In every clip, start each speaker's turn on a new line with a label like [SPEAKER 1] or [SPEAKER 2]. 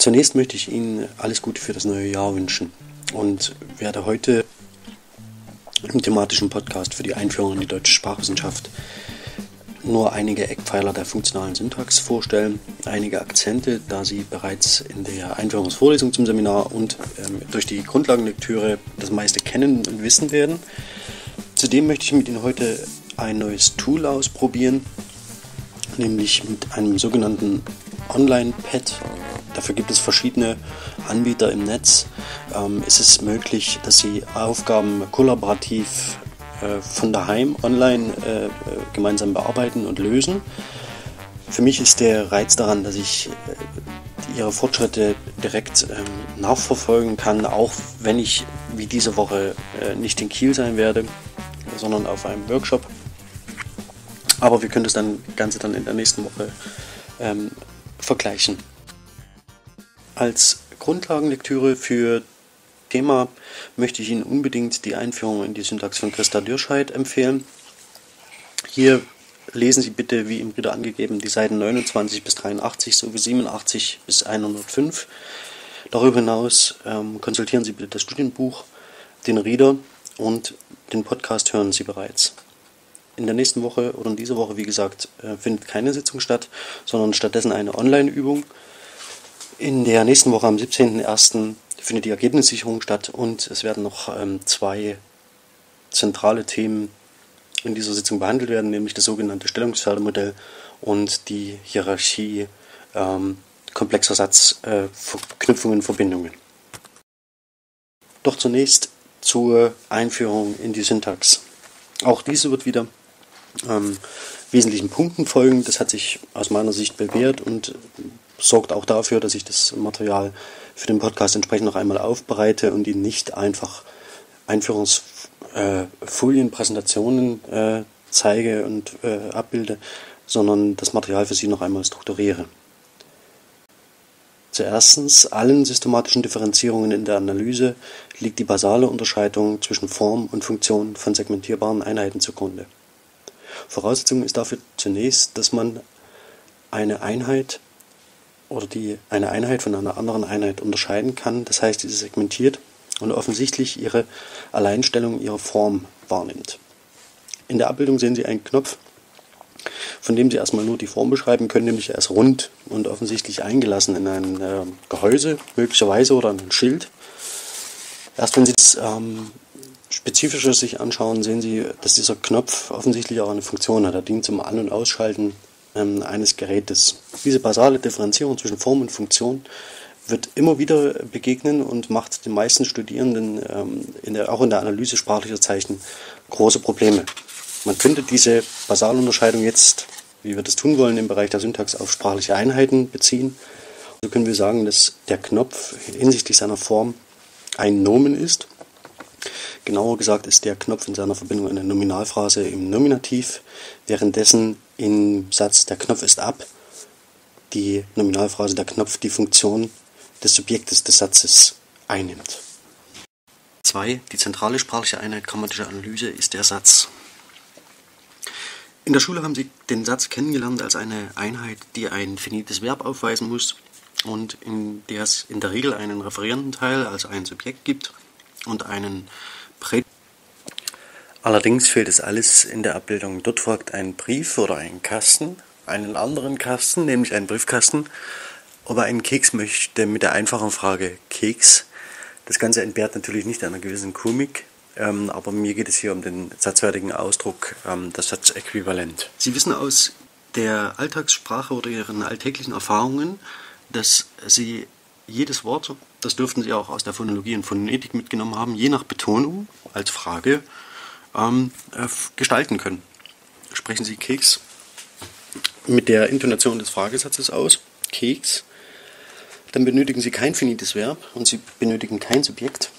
[SPEAKER 1] Zunächst möchte ich Ihnen alles Gute für das neue Jahr wünschen und werde heute im thematischen Podcast für die Einführung in die deutsche Sprachwissenschaft nur einige Eckpfeiler der funktionalen Syntax vorstellen, einige Akzente, da Sie bereits in der Einführungsvorlesung zum Seminar und ähm, durch die Grundlagenlektüre das meiste kennen und wissen werden. Zudem möchte ich mit Ihnen heute ein neues Tool ausprobieren, nämlich mit einem sogenannten Online-Pad. Dafür gibt es verschiedene Anbieter im Netz. Ähm, ist es möglich, dass Sie Aufgaben kollaborativ äh, von daheim online äh, äh, gemeinsam bearbeiten und lösen. Für mich ist der Reiz daran, dass ich äh, ihre Fortschritte direkt ähm, nachverfolgen kann, auch wenn ich wie diese Woche äh, nicht in Kiel sein werde, sondern auf einem Workshop. Aber wir können das dann Ganze dann in der nächsten Woche ähm, vergleichen. Als Grundlagenlektüre für Thema möchte ich Ihnen unbedingt die Einführung in die Syntax von Christa Dürscheid empfehlen. Hier lesen Sie bitte, wie im Reader angegeben, die Seiten 29 bis 83 sowie 87 bis 105. Darüber hinaus ähm, konsultieren Sie bitte das Studienbuch, den Reader und den Podcast hören Sie bereits. In der nächsten Woche oder in dieser Woche, wie gesagt, äh, findet keine Sitzung statt, sondern stattdessen eine Online-Übung. In der nächsten Woche am 17.01 findet die Ergebnissicherung statt und es werden noch ähm, zwei zentrale Themen in dieser Sitzung behandelt werden, nämlich das sogenannte Stellungsfeldermodell und die Hierarchie ähm, komplexer Satzverknüpfungen, äh, Verbindungen. Doch zunächst zur Einführung in die Syntax. Auch diese wird wieder ähm, wesentlichen Punkten folgen. Das hat sich aus meiner Sicht bewährt und sorgt auch dafür, dass ich das Material für den Podcast entsprechend noch einmal aufbereite und Ihnen nicht einfach Einführungsfolien, äh, Präsentationen äh, zeige und äh, abbilde, sondern das Material für Sie noch einmal strukturiere. Zuerstens, allen systematischen Differenzierungen in der Analyse liegt die basale Unterscheidung zwischen Form und Funktion von segmentierbaren Einheiten zugrunde. Voraussetzung ist dafür zunächst, dass man eine Einheit oder die eine Einheit von einer anderen Einheit unterscheiden kann. Das heißt, diese segmentiert und offensichtlich ihre Alleinstellung ihrer Form wahrnimmt. In der Abbildung sehen Sie einen Knopf, von dem Sie erstmal nur die Form beschreiben können, nämlich er ist rund und offensichtlich eingelassen in ein äh, Gehäuse, möglicherweise oder in ein Schild. Erst wenn Sie es ähm, spezifischer sich anschauen, sehen Sie, dass dieser Knopf offensichtlich auch eine Funktion hat. Er dient zum An- und Ausschalten ähm, eines Gerätes. Diese basale Differenzierung zwischen Form und Funktion wird immer wieder begegnen und macht den meisten Studierenden ähm, in der, auch in der Analyse sprachlicher Zeichen große Probleme. Man könnte diese Basalunterscheidung jetzt, wie wir das tun wollen, im Bereich der Syntax auf sprachliche Einheiten beziehen. So können wir sagen, dass der Knopf hinsichtlich seiner Form ein Nomen ist. Genauer gesagt ist der Knopf in seiner Verbindung eine Nominalphrase im Nominativ, währenddessen im Satz der Knopf ist ab die Nominalphrase der Knopf die Funktion des Subjektes des Satzes einnimmt. 2. Die zentrale sprachliche Einheit grammatischer Analyse ist der Satz. In der Schule haben Sie den Satz kennengelernt als eine Einheit, die ein finites Verb aufweisen muss und in der es in der Regel einen referierenden Teil, also ein Subjekt gibt und einen Prä Allerdings fehlt es alles in der Abbildung. Dort folgt ein Brief oder ein Kasten, einen anderen Kasten, nämlich einen Briefkasten, ob er einen Keks möchte mit der einfachen Frage Keks. Das Ganze entbehrt natürlich nicht einer gewissen Komik, ähm, aber mir geht es hier um den satzwertigen Ausdruck, ähm, das Satzäquivalent. Sie wissen aus der Alltagssprache oder Ihren alltäglichen Erfahrungen, dass Sie jedes Wort, das dürften Sie auch aus der Phonologie und Phonetik mitgenommen haben, je nach Betonung als Frage ähm, äh, gestalten können. Sprechen Sie Keks mit der Intonation des Fragesatzes aus, Keks, dann benötigen Sie kein finites Verb und Sie benötigen kein Subjekt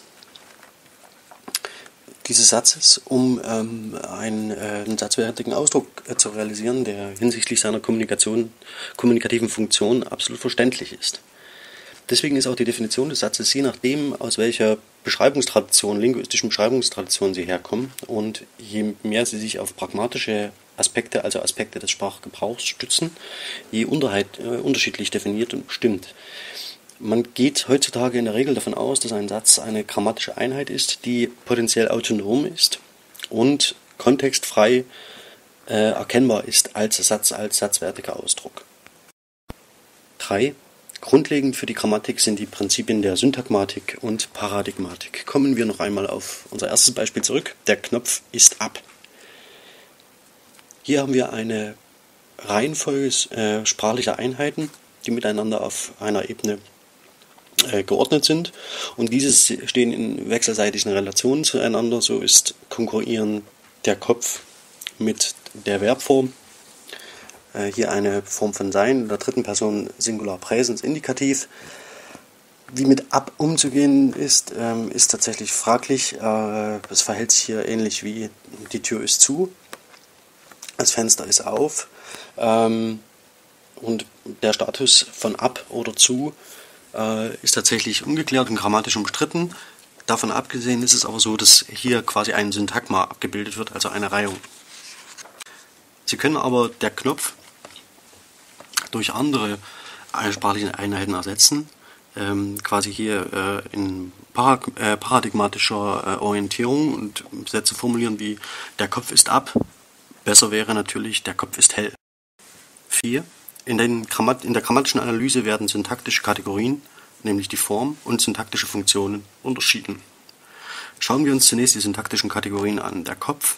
[SPEAKER 1] dieses Satzes, um ähm, einen, äh, einen satzwertigen Ausdruck äh, zu realisieren, der hinsichtlich seiner Kommunikation, kommunikativen Funktion absolut verständlich ist. Deswegen ist auch die Definition des Satzes, je nachdem, aus welcher Beschreibungstradition, linguistischen Beschreibungstradition sie herkommen und je mehr sie sich auf pragmatische Aspekte, also Aspekte des Sprachgebrauchs stützen, je äh, unterschiedlich definiert und bestimmt. Man geht heutzutage in der Regel davon aus, dass ein Satz eine grammatische Einheit ist, die potenziell autonom ist und kontextfrei äh, erkennbar ist als Satz, als satzwertiger Ausdruck. 3. Grundlegend für die Grammatik sind die Prinzipien der Syntagmatik und Paradigmatik. Kommen wir noch einmal auf unser erstes Beispiel zurück. Der Knopf ist ab. Hier haben wir eine Reihenfolge äh, sprachlicher Einheiten, die miteinander auf einer Ebene äh, geordnet sind. Und diese stehen in wechselseitigen Relationen zueinander. So ist konkurrieren der Kopf mit der Verbform. Äh, hier eine Form von Sein in der dritten Person Singular Präsens Indikativ. Wie mit ab umzugehen ist, ähm, ist tatsächlich fraglich. Äh, es verhält sich hier ähnlich wie die Tür ist zu, das Fenster ist auf. Ähm, und der Status von ab oder zu äh, ist tatsächlich ungeklärt und grammatisch umstritten. Davon abgesehen ist es aber so, dass hier quasi ein Syntagma abgebildet wird, also eine Reihung. Sie können aber der Knopf durch andere sprachliche Einheiten ersetzen, ähm, quasi hier äh, in Parag äh, paradigmatischer äh, Orientierung und Sätze formulieren wie der Kopf ist ab. Besser wäre natürlich der Kopf ist hell. 4. In, in der grammatischen Analyse werden syntaktische Kategorien, nämlich die Form und syntaktische Funktionen, unterschieden. Schauen wir uns zunächst die syntaktischen Kategorien an. Der Kopf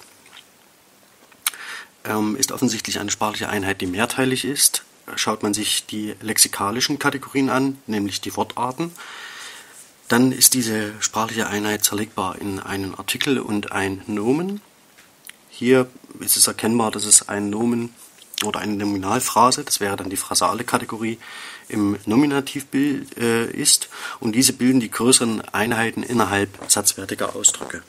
[SPEAKER 1] ähm, ist offensichtlich eine sprachliche Einheit, die mehrteilig ist. Schaut man sich die lexikalischen Kategorien an, nämlich die Wortarten, dann ist diese sprachliche Einheit zerlegbar in einen Artikel und ein Nomen. Hier ist es erkennbar, dass es ein Nomen oder eine Nominalphrase, das wäre dann die phrasale Kategorie, im Nominativbild äh, ist und diese bilden die größeren Einheiten innerhalb satzwertiger Ausdrücke.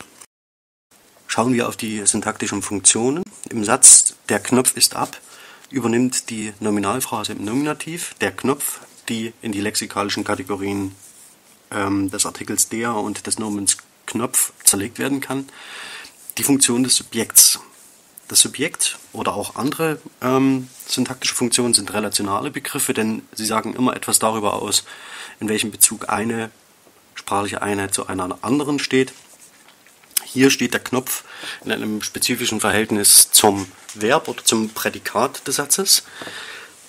[SPEAKER 1] Schauen wir auf die syntaktischen Funktionen. Im Satz der Knopf ist ab übernimmt die Nominalphrase im Nominativ, der Knopf, die in die lexikalischen Kategorien ähm, des Artikels der und des Nomens Knopf zerlegt werden kann, die Funktion des Subjekts. Das Subjekt oder auch andere ähm, syntaktische Funktionen sind relationale Begriffe, denn sie sagen immer etwas darüber aus, in welchem Bezug eine sprachliche Einheit zu einer anderen steht. Hier steht der Knopf in einem spezifischen Verhältnis zum Verb oder zum Prädikat des Satzes.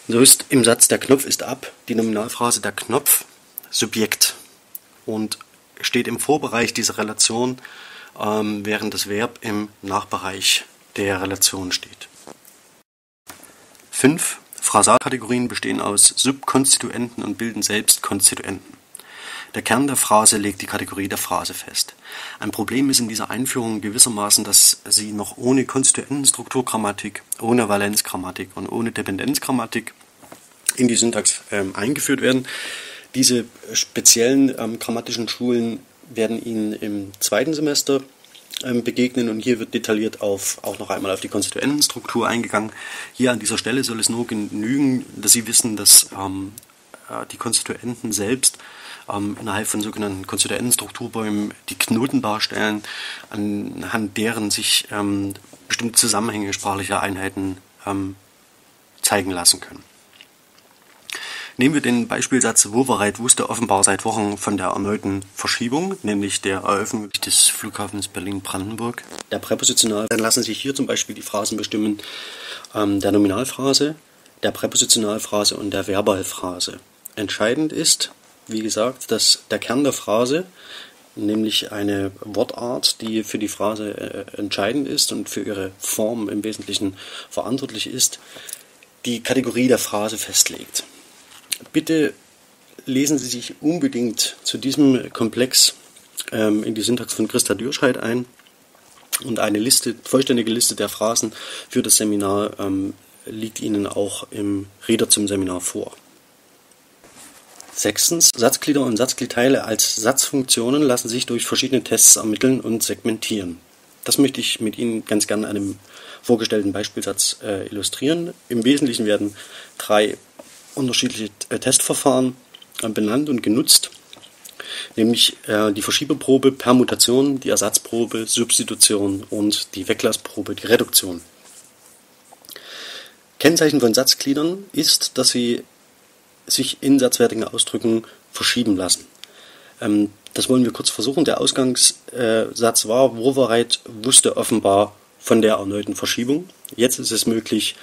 [SPEAKER 1] So ist im Satz der Knopf ist ab die Nominalphrase der Knopf Subjekt und steht im Vorbereich dieser Relation, ähm, während das Verb im Nachbereich der Relation steht. Fünf Phrasalkategorien bestehen aus Subkonstituenten und bilden selbst Konstituenten. Der Kern der Phrase legt die Kategorie der Phrase fest. Ein Problem ist in dieser Einführung gewissermaßen, dass sie noch ohne Konstituentenstrukturgrammatik, ohne Valenzgrammatik und ohne Dependenzgrammatik in die Syntax ähm, eingeführt werden. Diese speziellen ähm, grammatischen Schulen werden Ihnen im zweiten Semester ähm, begegnen und hier wird detailliert auf, auch noch einmal auf die Konstituentenstruktur eingegangen. Hier an dieser Stelle soll es nur genügen, dass Sie wissen, dass ähm, äh, die Konstituenten selbst ähm, innerhalb von sogenannten Konstituentenstrukturbäumen die Knoten darstellen, anhand deren sich ähm, bestimmte Zusammenhänge sprachlicher Einheiten ähm, zeigen lassen können. Nehmen wir den Beispielsatz, Wovereit wusste offenbar seit Wochen von der erneuten Verschiebung, nämlich der Eröffnung des Flughafens Berlin-Brandenburg. Der Präpositional, dann lassen sich hier zum Beispiel die Phrasen bestimmen ähm, der Nominalphrase, der Präpositionalphrase und der Verbalphrase. Entscheidend ist, wie gesagt, dass der Kern der Phrase, nämlich eine Wortart, die für die Phrase äh, entscheidend ist und für ihre Form im Wesentlichen verantwortlich ist, die Kategorie der Phrase festlegt. Bitte lesen Sie sich unbedingt zu diesem Komplex ähm, in die Syntax von Christa Dürscheid ein und eine Liste, vollständige Liste der Phrasen für das Seminar ähm, liegt Ihnen auch im Reader zum Seminar vor. Sechstens, Satzglieder und Satzgliedteile als Satzfunktionen lassen sich durch verschiedene Tests ermitteln und segmentieren. Das möchte ich mit Ihnen ganz gerne an einem vorgestellten Beispielsatz äh, illustrieren. Im Wesentlichen werden drei unterschiedliche äh, Testverfahren äh, benannt und genutzt, nämlich äh, die Verschiebeprobe, Permutation, die Ersatzprobe, Substitution und die Weglassprobe, die Reduktion. Kennzeichen von Satzgliedern ist, dass sie sich in satzwertigen Ausdrücken verschieben lassen. Ähm, das wollen wir kurz versuchen. Der Ausgangssatz war, Wovereit wusste offenbar von der erneuten Verschiebung. Jetzt ist es möglich,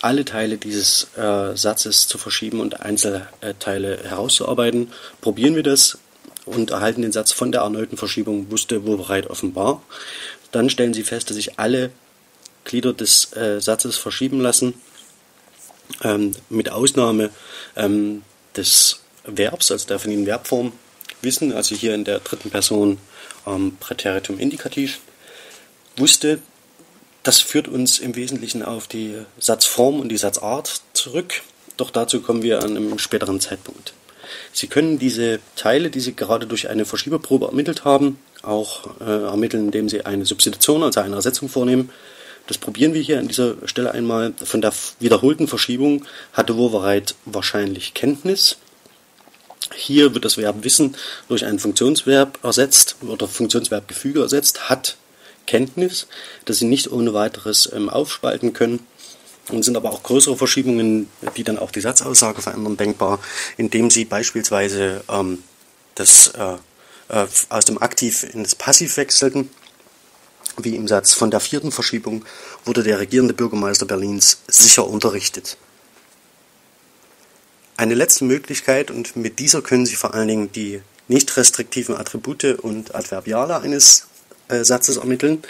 [SPEAKER 1] alle Teile dieses äh, Satzes zu verschieben und Einzelteile herauszuarbeiten. Probieren wir das und erhalten den Satz von der erneuten Verschiebung wusste Wovereit offenbar. Dann stellen Sie fest, dass sich alle Glieder des äh, Satzes verschieben lassen, ähm, mit Ausnahme ähm, des Verbs, also der von Ihnen Verbform, wissen, also hier in der dritten Person ähm, Präteritum Indikativ, wusste, das führt uns im Wesentlichen auf die Satzform und die Satzart zurück, doch dazu kommen wir an einem späteren Zeitpunkt. Sie können diese Teile, die Sie gerade durch eine Verschieberprobe ermittelt haben, auch äh, ermitteln, indem Sie eine Substitution, also eine Ersetzung vornehmen. Das probieren wir hier an dieser Stelle einmal. Von der wiederholten Verschiebung hatte Wovereit wahrscheinlich Kenntnis. Hier wird das Verb wissen durch ein Funktionsverb ersetzt oder Funktionsverbgefüge ersetzt, hat Kenntnis, dass sie nicht ohne weiteres ähm, aufspalten können. Und sind aber auch größere Verschiebungen, die dann auch die Satzaussage verändern, denkbar, indem sie beispielsweise ähm, das äh, äh, aus dem Aktiv in das Passiv wechselten. Wie im Satz von der vierten Verschiebung wurde der regierende Bürgermeister Berlins sicher unterrichtet. Eine letzte Möglichkeit, und mit dieser können Sie vor allen Dingen die nicht restriktiven Attribute und Adverbiale eines äh, Satzes ermitteln,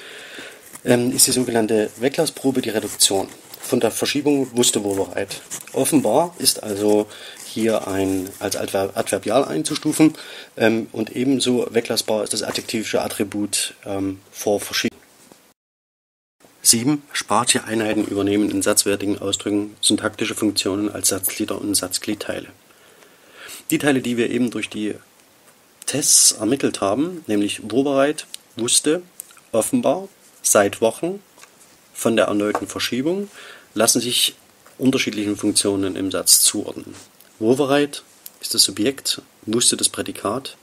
[SPEAKER 1] ähm, ist die sogenannte Weglassprobe, die Reduktion. Von der Verschiebung wusste Wohlbereit. Offenbar ist also hier ein als Adverbial einzustufen ähm, und ebenso weglassbar ist das adjektivische Attribut ähm, vor Verschiebung. 7. Sprachliche Einheiten übernehmen in satzwertigen Ausdrücken syntaktische Funktionen als Satzglieder und Satzgliedteile. Die Teile, die wir eben durch die Tests ermittelt haben, nämlich wohlbereit, wusste, offenbar, seit Wochen von der erneuten Verschiebung, lassen sich unterschiedlichen Funktionen im Satz zuordnen. Wohlbereit ist das Subjekt, wusste das Prädikat,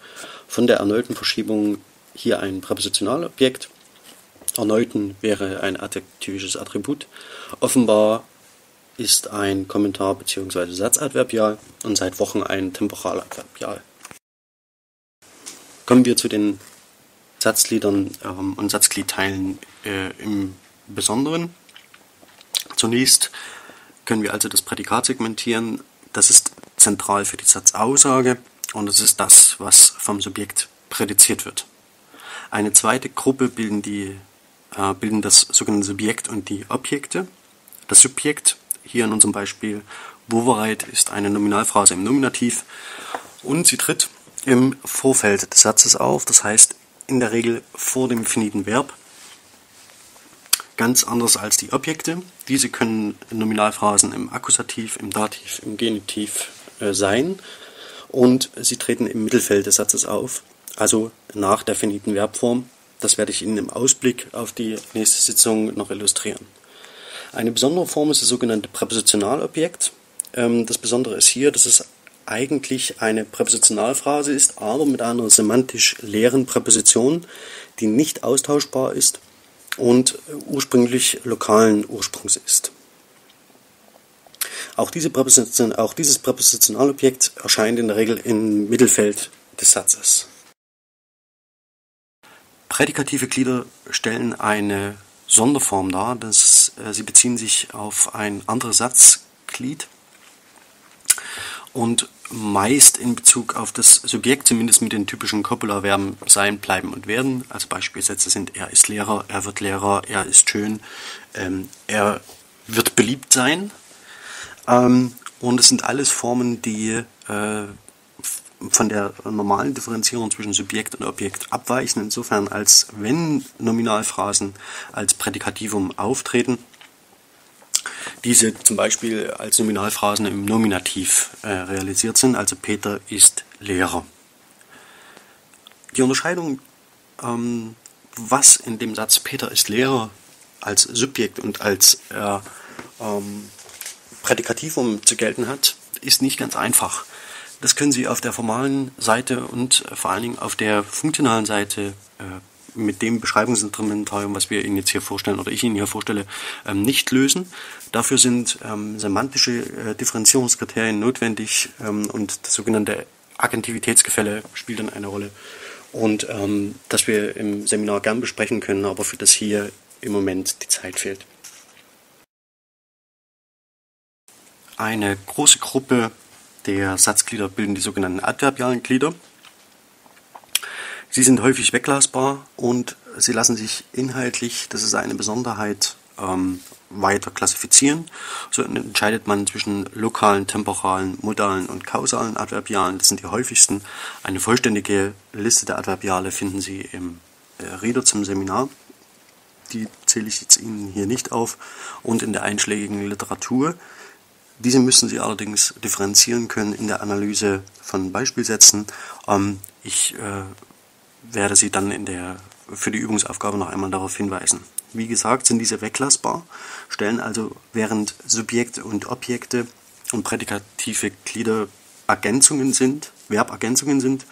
[SPEAKER 1] von der erneuten Verschiebung hier ein Präpositionalobjekt erneuten wäre ein adjektivisches Attribut. Offenbar ist ein Kommentar bzw. Satzadverbial und seit Wochen ein Temporaladverbial. Kommen wir zu den Satzgliedern ähm, und Satzgliedteilen äh, im Besonderen. Zunächst können wir also das Prädikat segmentieren. Das ist zentral für die Satzaussage und es ist das, was vom Subjekt prädiziert wird. Eine zweite Gruppe bilden die äh, bilden das sogenannte Subjekt und die Objekte. Das Subjekt, hier in unserem Beispiel Wovereit, ist eine Nominalphrase im Nominativ und sie tritt im Vorfeld des Satzes auf, das heißt in der Regel vor dem finiten Verb. Ganz anders als die Objekte. Diese können Nominalphrasen im Akkusativ, im Dativ, im Genitiv sein und sie treten im Mittelfeld des Satzes auf, also nach der finiten Verbform das werde ich Ihnen im Ausblick auf die nächste Sitzung noch illustrieren. Eine besondere Form ist das sogenannte Präpositionalobjekt. Ähm, das Besondere ist hier, dass es eigentlich eine Präpositionalphrase ist, aber mit einer semantisch leeren Präposition, die nicht austauschbar ist und ursprünglich lokalen Ursprungs ist. Auch, diese Präposition, auch dieses Präpositionalobjekt erscheint in der Regel im Mittelfeld des Satzes. Prädikative Glieder stellen eine Sonderform dar, das, äh, sie beziehen sich auf ein anderes Satzglied und meist in Bezug auf das Subjekt, zumindest mit den typischen Copula-Verben sein, bleiben und werden. Also Beispielsätze sind er ist Lehrer, er wird Lehrer, er ist schön, ähm, er wird beliebt sein. Ähm, und es sind alles Formen, die äh, von der normalen Differenzierung zwischen Subjekt und Objekt abweichen, insofern als wenn Nominalphrasen als Prädikativum auftreten, diese zum Beispiel als Nominalphrasen im Nominativ äh, realisiert sind, also Peter ist Lehrer. Die Unterscheidung, ähm, was in dem Satz Peter ist Lehrer als Subjekt und als äh, ähm, Prädikativum zu gelten hat, ist nicht ganz einfach. Das können Sie auf der formalen Seite und vor allen Dingen auf der funktionalen Seite äh, mit dem Beschreibungsinstrumentarium, was wir Ihnen jetzt hier vorstellen oder ich Ihnen hier vorstelle, ähm, nicht lösen. Dafür sind ähm, semantische äh, Differenzierungskriterien notwendig ähm, und das sogenannte Agentivitätsgefälle spielt dann eine Rolle und ähm, das wir im Seminar gern besprechen können, aber für das hier im Moment die Zeit fehlt. Eine große Gruppe der Satzglieder bilden die sogenannten adverbialen Glieder. Sie sind häufig weglasbar und sie lassen sich inhaltlich, das ist eine Besonderheit, ähm, weiter klassifizieren. So entscheidet man zwischen lokalen, temporalen, modalen und kausalen Adverbialen. Das sind die häufigsten. Eine vollständige Liste der Adverbiale finden Sie im äh, Reader zum Seminar. Die zähle ich jetzt Ihnen hier nicht auf. Und in der einschlägigen Literatur. Diese müssen Sie allerdings differenzieren können in der Analyse von Beispielsätzen. Ähm, ich äh, werde Sie dann in der, für die Übungsaufgabe noch einmal darauf hinweisen. Wie gesagt, sind diese weglassbar, stellen also während Subjekte und Objekte und prädikative Glieder Ergänzungen sind, Verbergänzungen sind,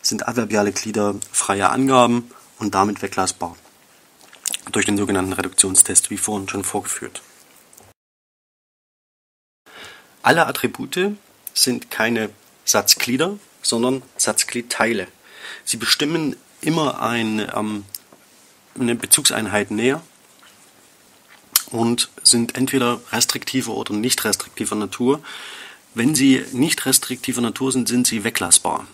[SPEAKER 1] sind adverbiale Glieder freie Angaben und damit weglassbar. Durch den sogenannten Reduktionstest, wie vorhin schon vorgeführt. Alle Attribute sind keine Satzglieder, sondern Satzgliedteile. Sie bestimmen immer ein ähm, eine Bezugseinheit näher und sind entweder restriktiver oder nicht restriktiver Natur. Wenn sie nicht restriktiver Natur sind, sind sie weglassbar.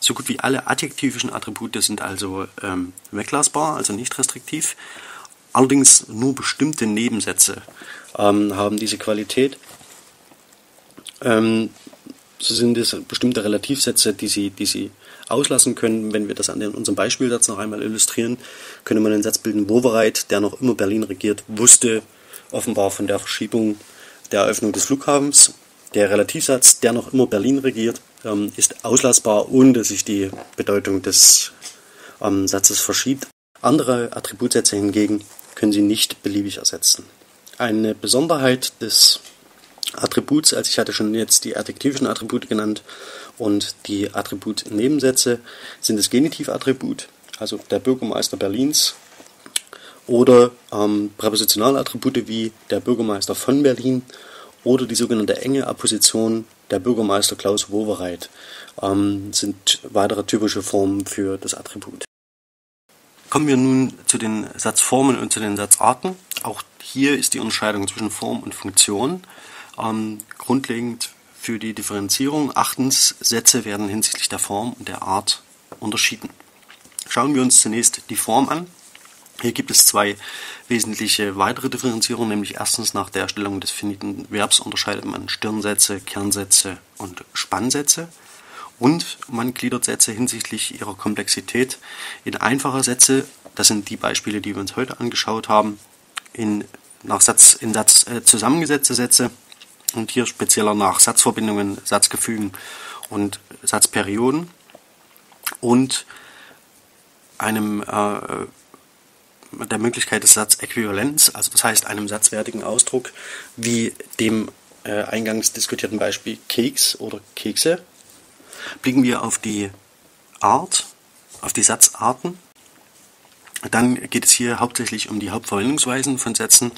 [SPEAKER 1] So gut wie alle adjektivischen Attribute sind also ähm, weglassbar, also nicht restriktiv. Allerdings nur bestimmte Nebensätze ähm, haben diese Qualität. Ähm, so sind es bestimmte Relativsätze, die sie, die sie auslassen können. Wenn wir das an unserem Beispielsatz noch einmal illustrieren, könnte man einen Satz bilden, Wovereit, der noch immer Berlin regiert, wusste offenbar von der Verschiebung der Eröffnung des Flughafens. Der Relativsatz, der noch immer Berlin regiert, ähm, ist auslassbar, ohne dass sich die Bedeutung des ähm, Satzes verschiebt. Andere Attributsätze hingegen können Sie nicht beliebig ersetzen. Eine Besonderheit des Attributs, als ich hatte schon jetzt die adjektivischen Attribute genannt und die Attributnebensätze sind das Genitivattribut, also der Bürgermeister Berlins, oder ähm, Präpositionalattribute wie der Bürgermeister von Berlin oder die sogenannte enge Apposition der Bürgermeister Klaus Wowereit ähm, sind weitere typische Formen für das Attribut. Kommen wir nun zu den Satzformen und zu den Satzarten. Auch hier ist die Unterscheidung zwischen Form und Funktion ähm, grundlegend für die Differenzierung. Achtens, Sätze werden hinsichtlich der Form und der Art unterschieden. Schauen wir uns zunächst die Form an. Hier gibt es zwei wesentliche weitere Differenzierungen, nämlich erstens nach der Erstellung des finiten Verbs unterscheidet man Stirnsätze, Kernsätze und Spannsätze und man gliedert Sätze hinsichtlich ihrer Komplexität in einfache Sätze, das sind die Beispiele, die wir uns heute angeschaut haben, in, nach Satz, in Satz, äh, zusammengesetzte Sätze und hier spezieller nach Satzverbindungen, Satzgefügen und Satzperioden und einem äh, der Möglichkeit des Satzäquivalenz, also das heißt einem satzwertigen Ausdruck wie dem äh, eingangs diskutierten Beispiel Keks oder Kekse, blicken wir auf die Art, auf die Satzarten. Dann geht es hier hauptsächlich um die Hauptverwendungsweisen von Sätzen,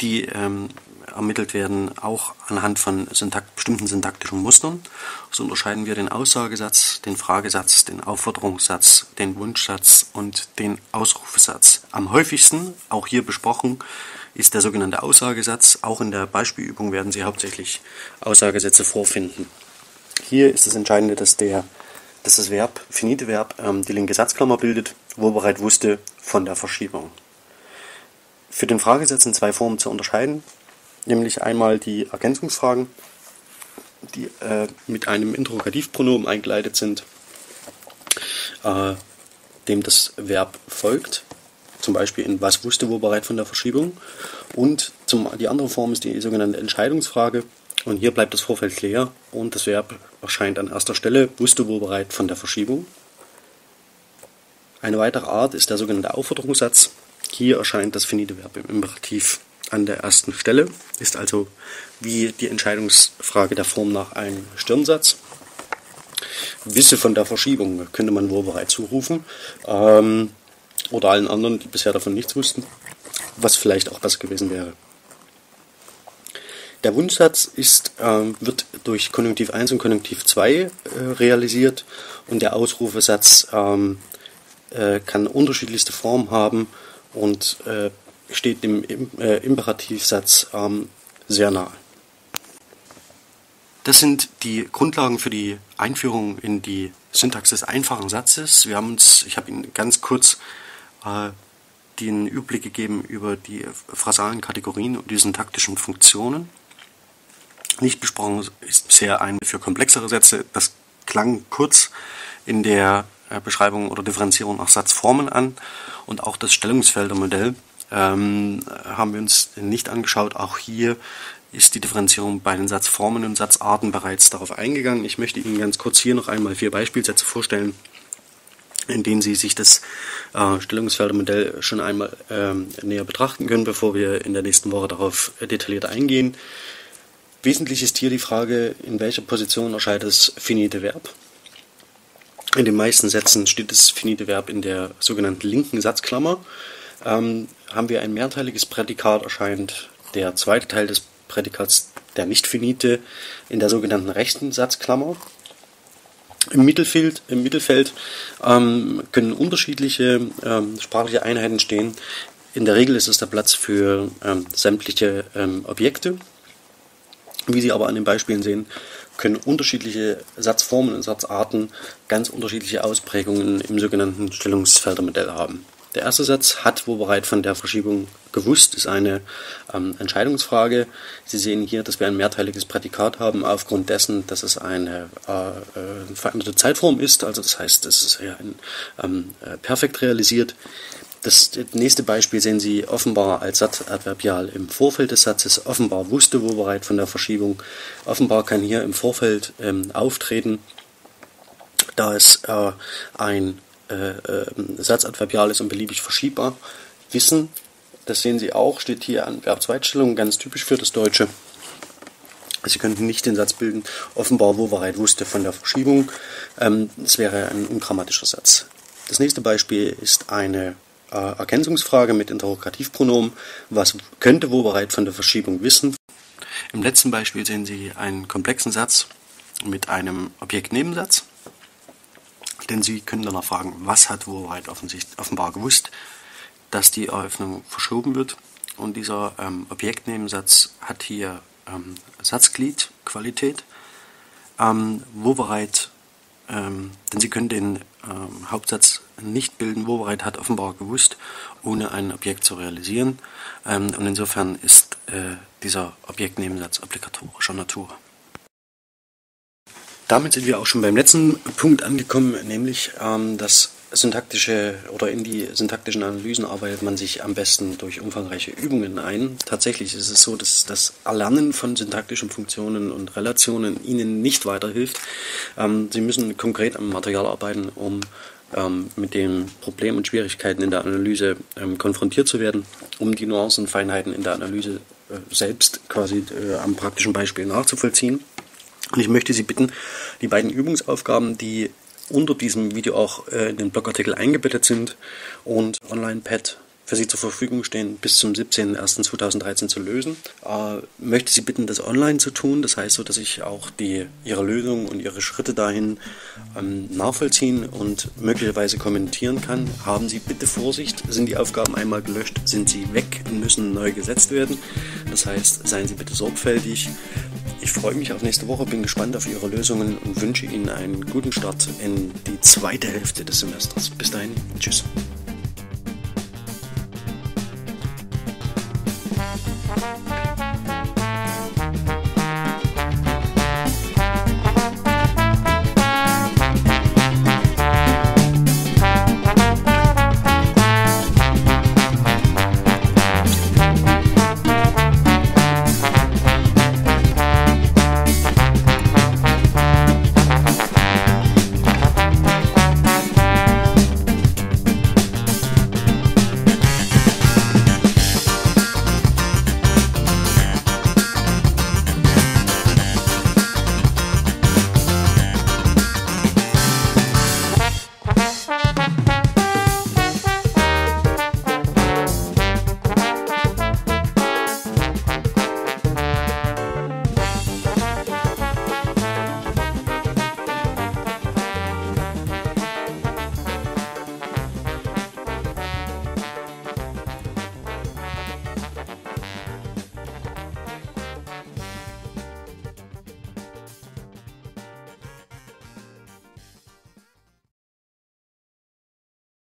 [SPEAKER 1] die ähm, ermittelt werden, auch anhand von Syntakt bestimmten syntaktischen Mustern. So unterscheiden wir den Aussagesatz, den Fragesatz, den Aufforderungssatz, den Wunschsatz und den Ausrufesatz. Am häufigsten, auch hier besprochen, ist der sogenannte Aussagesatz. Auch in der Beispielübung werden Sie hauptsächlich Aussagesätze vorfinden. Hier ist das Entscheidende, dass, der, dass das Verb, finite Verb, ähm, die linke Satzklammer bildet, wo bereits wusste von der Verschiebung. Für den Fragesatz sind zwei Formen zu unterscheiden nämlich einmal die Ergänzungsfragen, die äh, mit einem Interrogativpronomen eingeleitet sind, äh, dem das Verb folgt, zum Beispiel in was wusste wo bereit von der Verschiebung. Und zum, die andere Form ist die sogenannte Entscheidungsfrage. Und hier bleibt das Vorfeld leer und das Verb erscheint an erster Stelle, wusste wo bereit von der Verschiebung. Eine weitere Art ist der sogenannte Aufforderungssatz. Hier erscheint das finite Verb im Imperativ an der ersten Stelle, ist also wie die Entscheidungsfrage der Form nach einem Stirnsatz. Wisse von der Verschiebung könnte man wohl bereits zurufen. Ähm, oder allen anderen, die bisher davon nichts wussten, was vielleicht auch besser gewesen wäre. Der Wunschsatz ist, äh, wird durch Konjunktiv 1 und Konjunktiv 2 äh, realisiert und der Ausrufesatz ähm, äh, kann unterschiedlichste Formen haben und äh, steht dem äh, Imperativsatz ähm, sehr nahe. Das sind die Grundlagen für die Einführung in die Syntax des einfachen Satzes. Wir haben uns, ich habe Ihnen ganz kurz äh, den Überblick gegeben über die phrasalen Kategorien und die syntaktischen Funktionen. Nicht besprochen ist bisher ein für komplexere Sätze. Das klang kurz in der äh, Beschreibung oder Differenzierung nach Satzformen an und auch das Stellungsfeldermodell ähm, haben wir uns nicht angeschaut. Auch hier ist die Differenzierung bei den Satzformen und Satzarten bereits darauf eingegangen. Ich möchte Ihnen ganz kurz hier noch einmal vier Beispielsätze vorstellen, in denen Sie sich das äh, Stellungsfeldermodell schon einmal ähm, näher betrachten können, bevor wir in der nächsten Woche darauf detailliert eingehen. Wesentlich ist hier die Frage, in welcher Position erscheint das finite Verb. In den meisten Sätzen steht das finite Verb in der sogenannten linken Satzklammer. Ähm, haben wir ein mehrteiliges Prädikat, erscheint der zweite Teil des Prädikats, der nicht finite, in der sogenannten rechten Satzklammer. Im Mittelfeld, im Mittelfeld ähm, können unterschiedliche ähm, sprachliche Einheiten stehen. In der Regel ist es der Platz für ähm, sämtliche ähm, Objekte. Wie Sie aber an den Beispielen sehen, können unterschiedliche Satzformen und Satzarten ganz unterschiedliche Ausprägungen im sogenannten Stellungsfeldermodell haben. Der erste Satz hat wo bereit von der Verschiebung gewusst, ist eine ähm, Entscheidungsfrage. Sie sehen hier, dass wir ein mehrteiliges Prädikat haben, aufgrund dessen, dass es eine äh, äh, veränderte Zeitform ist. Also das heißt, es ist ja ein, ähm, äh, perfekt realisiert. Das nächste Beispiel sehen Sie offenbar als Satzadverbial im Vorfeld des Satzes. Offenbar wusste wo bereit von der Verschiebung. Offenbar kann hier im Vorfeld ähm, auftreten, da es äh, ein äh, äh, Satzadverbial ist und beliebig verschiebbar. Wissen, das sehen Sie auch, steht hier an Verbzweitstellung, ganz typisch für das Deutsche. Sie könnten nicht den Satz bilden, offenbar Wovereit wusste von der Verschiebung. Ähm, es wäre ein ungrammatischer Satz. Das nächste Beispiel ist eine äh, Ergänzungsfrage mit Interrogativpronomen. Was könnte Wovereit von der Verschiebung wissen? Im letzten Beispiel sehen Sie einen komplexen Satz mit einem Objektnebensatz. Denn Sie können danach fragen, was hat Wovereit offenbar gewusst, dass die Eröffnung verschoben wird. Und dieser ähm, Objektnebensatz hat hier ähm, Satzgliedqualität. Ähm, Wovereit, ähm, denn Sie können den ähm, Hauptsatz nicht bilden. Wovereit hat offenbar gewusst, ohne ein Objekt zu realisieren. Ähm, und insofern ist äh, dieser Objektnebensatz obligatorischer Natur. Damit sind wir auch schon beim letzten Punkt angekommen, nämlich ähm, das syntaktische oder in die syntaktischen Analysen arbeitet man sich am besten durch umfangreiche Übungen ein. Tatsächlich ist es so, dass das Erlernen von syntaktischen Funktionen und Relationen Ihnen nicht weiterhilft. Ähm, Sie müssen konkret am Material arbeiten, um ähm, mit den Problemen und Schwierigkeiten in der Analyse ähm, konfrontiert zu werden, um die Nuancen, Feinheiten in der Analyse äh, selbst quasi äh, am praktischen Beispiel nachzuvollziehen. Und ich möchte Sie bitten, die beiden Übungsaufgaben, die unter diesem Video auch äh, in den Blogartikel eingebettet sind und Online-Pad für Sie zur Verfügung stehen, bis zum 17.01.2013 zu lösen. Äh, möchte Sie bitten, das online zu tun, das heißt so, dass ich auch die, Ihre Lösung und Ihre Schritte dahin ähm, nachvollziehen und möglicherweise kommentieren kann. Haben Sie bitte Vorsicht, sind die Aufgaben einmal gelöscht, sind sie weg und müssen neu gesetzt werden. Das heißt, seien Sie bitte sorgfältig. Ich freue mich auf nächste Woche, bin gespannt auf Ihre Lösungen und wünsche Ihnen einen guten Start in die zweite Hälfte des Semesters. Bis dahin, tschüss.